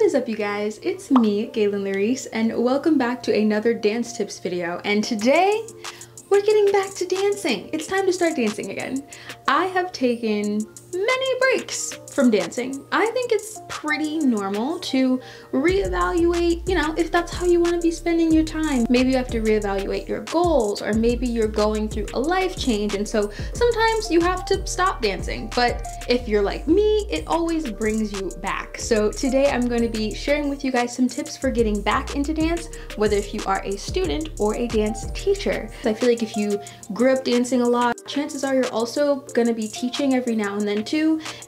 What is up you guys? It's me, Gaylyn Lareese, and welcome back to another dance tips video. And today, we're getting back to dancing. It's time to start dancing again. I have taken many breaks from dancing. I think it's pretty normal to reevaluate, you know, if that's how you want to be spending your time. Maybe you have to reevaluate your goals or maybe you're going through a life change and so sometimes you have to stop dancing. But if you're like me, it always brings you back. So today I'm going to be sharing with you guys some tips for getting back into dance, whether if you are a student or a dance teacher. I feel like if you grew up dancing a lot, chances are you're also going to be teaching every now and then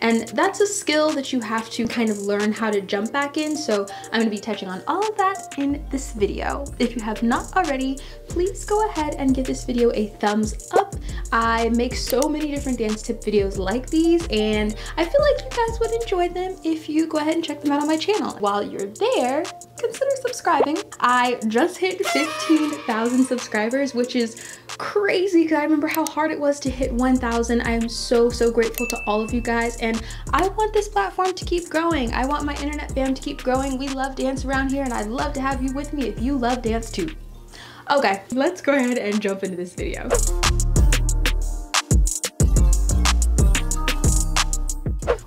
And that's a skill that you have to kind of learn how to jump back in. So I'm going to be touching on all of that in this video. If you have not already, please go ahead and give this video a thumbs up. I make so many different dance tip videos like these and I feel like you guys would enjoy them if you go ahead and check them out on my channel. While you're there, consider subscribing. I just hit 15,000 subscribers, which is crazy because I remember how hard it was to hit 1,000. I am so, so grateful to all of you guys and I want this platform to keep growing. I want my internet fam to keep growing. We love dance around here and I'd love to have you with me if you love dance too. Okay, let's go ahead and jump into this video.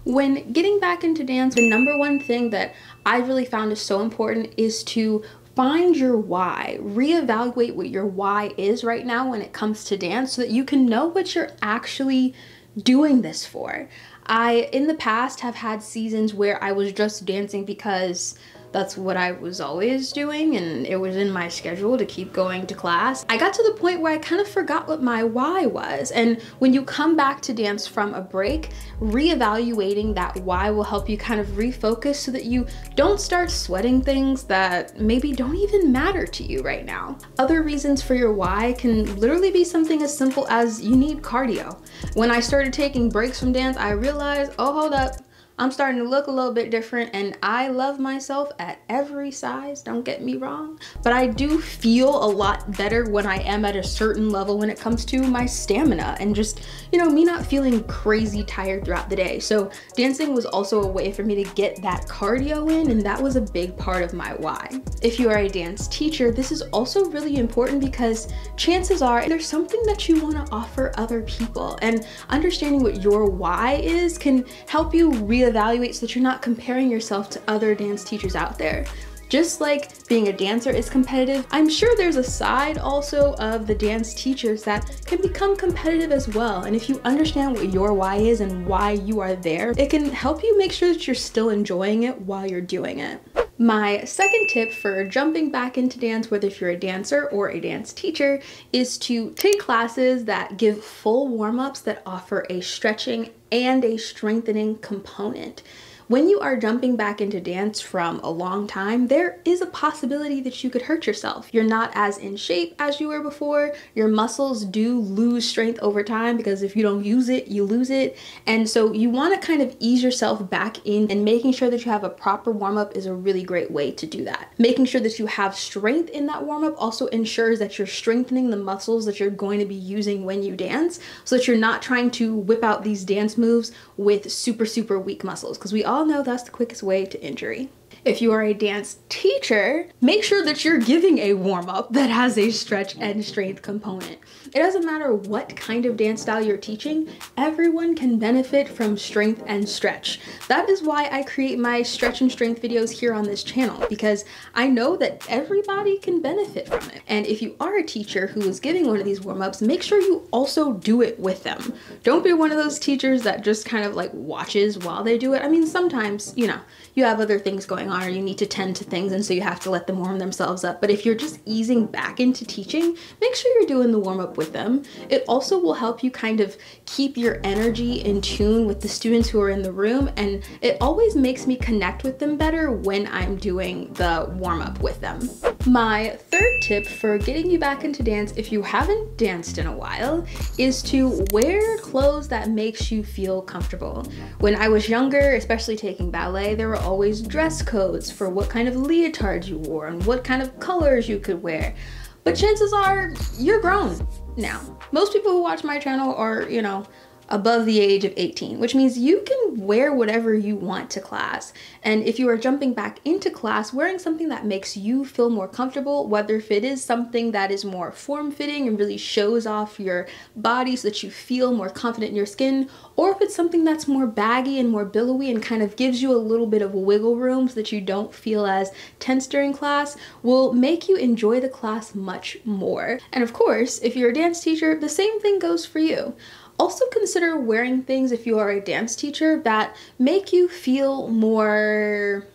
When getting back into dance, the number one thing that I really found is so important is to find your why. Reevaluate what your why is right now when it comes to dance so that you can know what you're actually doing this for. I, in the past, have had seasons where I was just dancing because that's what I was always doing and it was in my schedule to keep going to class. I got to the point where I kind of forgot what my why was. And when you come back to dance from a break, reevaluating that why will help you kind of refocus so that you don't start sweating things that maybe don't even matter to you right now. Other reasons for your why can literally be something as simple as you need cardio. When I started taking breaks from dance, I realized, oh, hold up, I'm starting to look a little bit different and I love myself at every size, don't get me wrong. But I do feel a lot better when I am at a certain level when it comes to my stamina and just, you know, me not feeling crazy tired throughout the day. So dancing was also a way for me to get that cardio in and that was a big part of my why. If you are a dance teacher, this is also really important because chances are there's something that you want to offer other people and understanding what your why is can help you realize reevaluate so that you're not comparing yourself to other dance teachers out there. Just like being a dancer is competitive, I'm sure there's a side also of the dance teachers that can become competitive as well. And if you understand what your why is and why you are there, it can help you make sure that you're still enjoying it while you're doing it. My second tip for jumping back into dance, whether if you're a dancer or a dance teacher, is to take classes that give full warm-ups that offer a stretching and a strengthening component. When you are jumping back into dance from a long time, there is a possibility that you could hurt yourself. You're not as in shape as you were before. Your muscles do lose strength over time because if you don't use it, you lose it. And so you want to kind of ease yourself back in and making sure that you have a proper warm up is a really great way to do that. Making sure that you have strength in that warm up also ensures that you're strengthening the muscles that you're going to be using when you dance so that you're not trying to whip out these dance moves with super, super weak muscles because we all all know that's the quickest way to injury. If you are a dance teacher, make sure that you're giving a warm up that has a stretch and strength component. It doesn't matter what kind of dance style you're teaching, everyone can benefit from strength and stretch. That is why I create my stretch and strength videos here on this channel because I know that everybody can benefit from it. And if you are a teacher who is giving one of these warm ups, make sure you also do it with them. Don't be one of those teachers that just kind of like watches while they do it. I mean, sometimes, you know, you have other things going on or you need to tend to things and so you have to let them warm themselves up. But if you're just easing back into teaching, make sure you're doing the warm up with them. It also will help you kind of keep your energy in tune with the students who are in the room and it always makes me connect with them better when I'm doing the warm up with them. My third tip for getting you back into dance if you haven't danced in a while is to wear clothes that makes you feel comfortable. When I was younger, especially taking ballet, there were always dress codes for what kind of leotards you wore and what kind of colors you could wear. But chances are you're grown now. Most people who watch my channel are, you know, above the age of 18, which means you can wear whatever you want to class. And if you are jumping back into class, wearing something that makes you feel more comfortable, whether if it is something that is more form fitting and really shows off your body so that you feel more confident in your skin, or if it's something that's more baggy and more billowy and kind of gives you a little bit of wiggle room so that you don't feel as tense during class, will make you enjoy the class much more. And of course, if you're a dance teacher, the same thing goes for you. Also consider wearing things if you are a dance teacher that make you feel more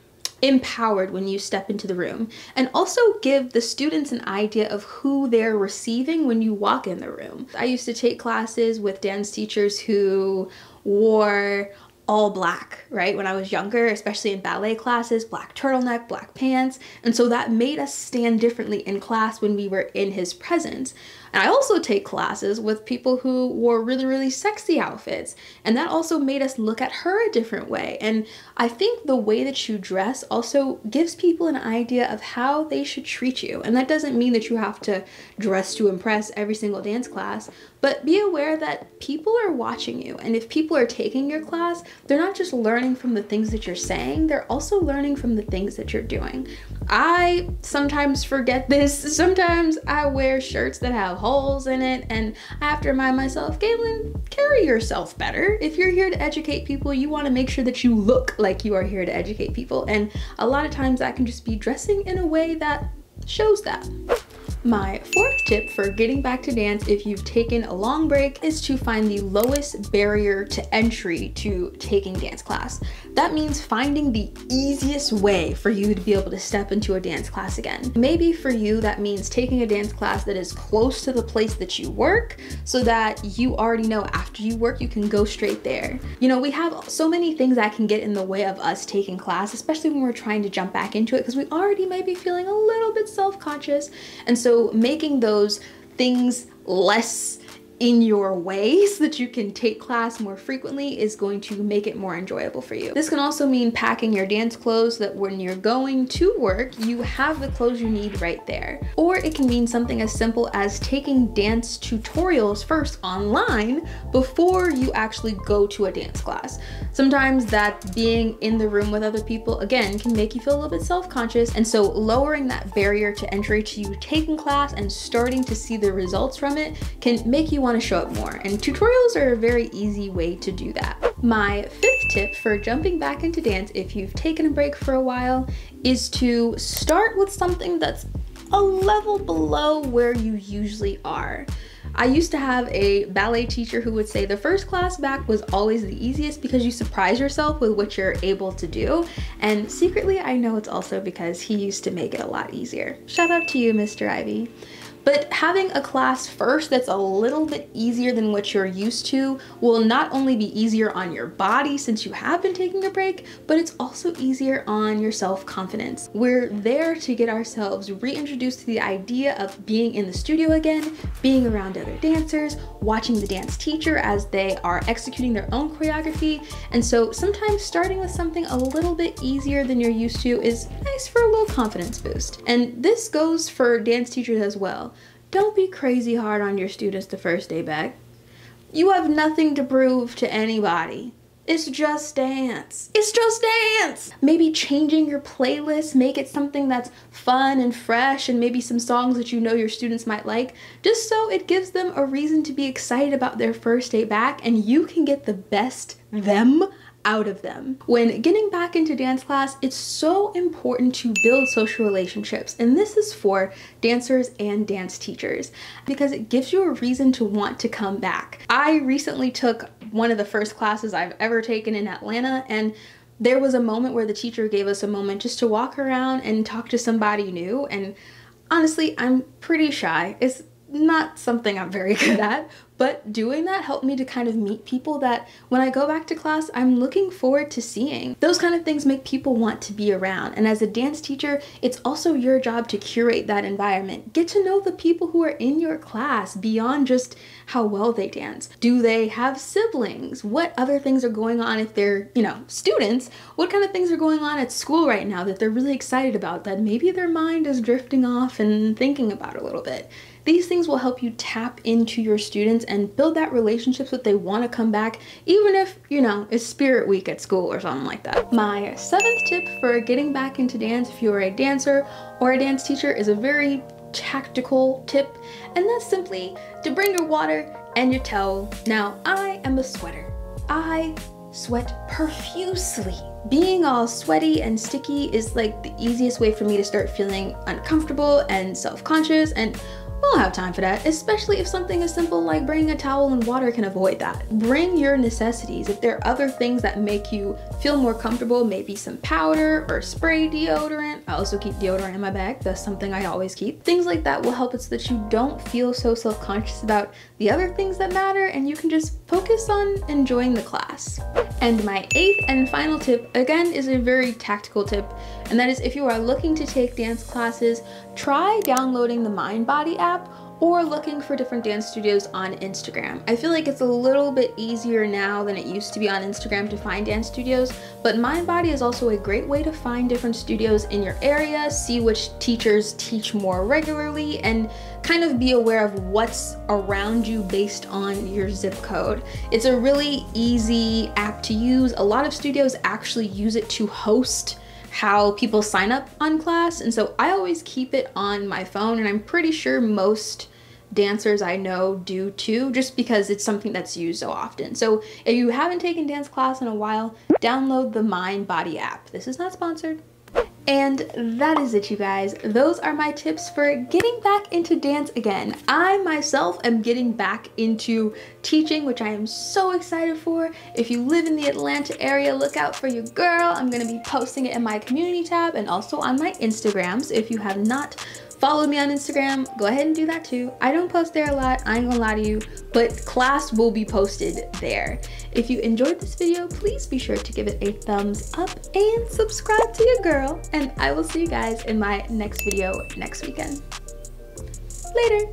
empowered when you step into the room and also give the students an idea of who they're receiving when you walk in the room. I used to take classes with dance teachers who wore all black, right? When I was younger, especially in ballet classes, black turtleneck, black pants. And so that made us stand differently in class when we were in his presence. And I also take classes with people who wore really, really sexy outfits. And that also made us look at her a different way. And I think the way that you dress also gives people an idea of how they should treat you. And that doesn't mean that you have to dress to impress every single dance class, but be aware that people are watching you. And if people are taking your class, they're not just learning from the things that you're saying, they're also learning from the things that you're doing. I sometimes forget this. Sometimes I wear shirts that have holes in it, and I have to remind myself, Gaylyn, carry yourself better. If you're here to educate people, you want to make sure that you look like you are here to educate people. And a lot of times that can just be dressing in a way that shows that. My fourth tip for getting back to dance if you've taken a long break is to find the lowest barrier to entry to taking dance class. That means finding the easiest way for you to be able to step into a dance class again. Maybe for you that means taking a dance class that is close to the place that you work so that you already know after you work you can go straight there. You know, we have so many things that can get in the way of us taking class, especially when we're trying to jump back into it because we already might be feeling a little bit self-conscious. And so so making those things less in your way so that you can take class more frequently is going to make it more enjoyable for you. This can also mean packing your dance clothes so that when you're going to work, you have the clothes you need right there. Or it can mean something as simple as taking dance tutorials first online before you actually go to a dance class. Sometimes that being in the room with other people, again, can make you feel a little bit self-conscious. And so lowering that barrier to entry to you taking class and starting to see the results from it can make you want want to show up more. And tutorials are a very easy way to do that. My fifth tip for jumping back into dance if you've taken a break for a while is to start with something that's a level below where you usually are. I used to have a ballet teacher who would say the first class back was always the easiest because you surprise yourself with what you're able to do. And secretly, I know it's also because he used to make it a lot easier. Shout out to you, Mr. Ivy. But having a class first that's a little bit easier than what you're used to will not only be easier on your body since you have been taking a break, but it's also easier on your self-confidence. We're there to get ourselves reintroduced to the idea of being in the studio again, being around other dancers, watching the dance teacher as they are executing their own choreography. And so sometimes starting with something a little bit easier than you're used to is nice for a little confidence boost. And this goes for dance teachers as well. Don't be crazy hard on your students the first day back. You have nothing to prove to anybody. It's just dance. It's just dance. Maybe changing your playlist, make it something that's fun and fresh and maybe some songs that you know your students might like, just so it gives them a reason to be excited about their first day back and you can get the best them out of them. When getting back into dance class, it's so important to build social relationships. And this is for dancers and dance teachers because it gives you a reason to want to come back. I recently took one of the first classes I've ever taken in Atlanta and there was a moment where the teacher gave us a moment just to walk around and talk to somebody new and honestly I'm pretty shy. It's not something I'm very good at, but doing that helped me to kind of meet people that when I go back to class, I'm looking forward to seeing. Those kind of things make people want to be around. And as a dance teacher, it's also your job to curate that environment. Get to know the people who are in your class beyond just how well they dance. Do they have siblings? What other things are going on if they're, you know, students? What kind of things are going on at school right now that they're really excited about that maybe their mind is drifting off and thinking about a little bit? These things will help you tap into your students and build that relationships that they want to come back, even if, you know, it's spirit week at school or something like that. My seventh tip for getting back into dance if you are a dancer or a dance teacher is a very tactical tip, and that's simply to bring your water and your towel. Now, I am a sweater. I sweat profusely. Being all sweaty and sticky is like the easiest way for me to start feeling uncomfortable and self-conscious and we don't have time for that, especially if something as simple like bringing a towel and water can avoid that. Bring your necessities. If there are other things that make you feel more comfortable, maybe some powder or spray deodorant. I also keep deodorant in my bag. That's something I always keep. Things like that will help it so that you don't feel so self-conscious about the other things that matter and you can just focus on enjoying the class. And my eighth and final tip, again, is a very tactical tip, and that is if you are looking to take dance classes, try downloading the Mindbody app or looking for different dance studios on Instagram. I feel like it's a little bit easier now than it used to be on Instagram to find dance studios, but Mindbody is also a great way to find different studios in your area, see which teachers teach more regularly, and kind of be aware of what's around you based on your zip code. It's a really easy app to use. A lot of studios actually use it to host how people sign up on class. And so I always keep it on my phone and I'm pretty sure most dancers I know do too, just because it's something that's used so often. So if you haven't taken dance class in a while, download the Mindbody app. This is not sponsored. And that is it, you guys. Those are my tips for getting back into dance again. I myself am getting back into teaching, which I am so excited for. If you live in the Atlanta area, look out for your girl. I'm gonna be posting it in my community tab and also on my Instagrams. If you have not follow me on Instagram, go ahead and do that too. I don't post there a lot, I ain't gonna lie to you, but class will be posted there. If you enjoyed this video, please be sure to give it a thumbs up and subscribe to your girl. And I will see you guys in my next video next weekend. Later.